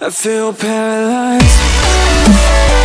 I feel paralyzed.